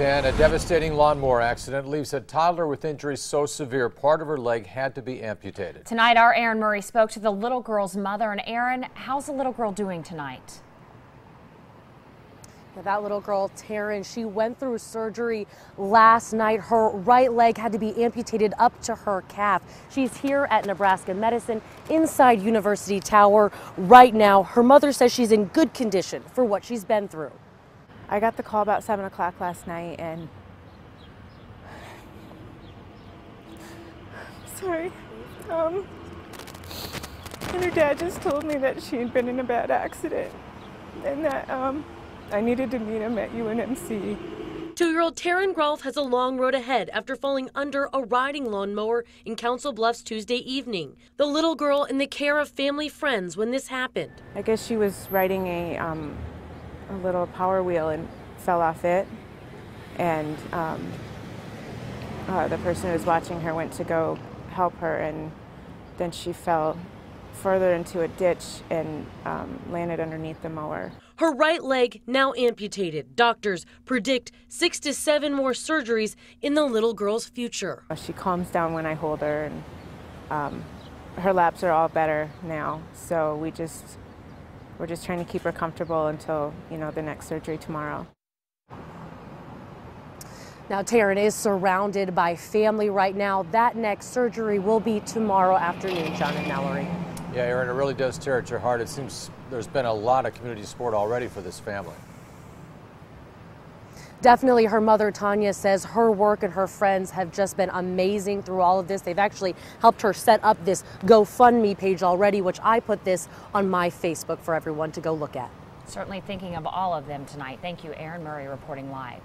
And a devastating lawnmower accident leaves a toddler with injuries so severe part of her leg had to be amputated. Tonight, our Erin Murray spoke to the little girl's mother. And Erin, how's the little girl doing tonight? That little girl, Taryn, she went through surgery last night. Her right leg had to be amputated up to her calf. She's here at Nebraska Medicine inside University Tower right now. Her mother says she's in good condition for what she's been through. I got the call about 7 o'clock last night and. Sorry. Um, and her dad just told me that she had been in a bad accident and that um, I needed to meet him at UNMC. Two year old Taryn Rolfe has a long road ahead after falling under a riding lawnmower in Council Bluffs Tuesday evening. The little girl in the care of family friends when this happened. I guess she was riding a um, a little power wheel and fell off it. And um, uh, the person who was watching her went to go help her, and then she fell further into a ditch and um, landed underneath the mower. Her right leg now amputated. Doctors predict six to seven more surgeries in the little girl's future. She calms down when I hold her, and um, her laps are all better now. So we just we're just trying to keep her comfortable until, you know, the next surgery tomorrow. Now, Taryn is surrounded by family right now. That next surgery will be tomorrow afternoon, John and Mallory. Yeah, Erin, it really does tear at your heart. It seems there's been a lot of community support already for this family. Definitely, her mother, Tanya, says her work and her friends have just been amazing through all of this. They've actually helped her set up this GoFundMe page already, which I put this on my Facebook for everyone to go look at. Certainly thinking of all of them tonight. Thank you, Erin Murray, reporting live.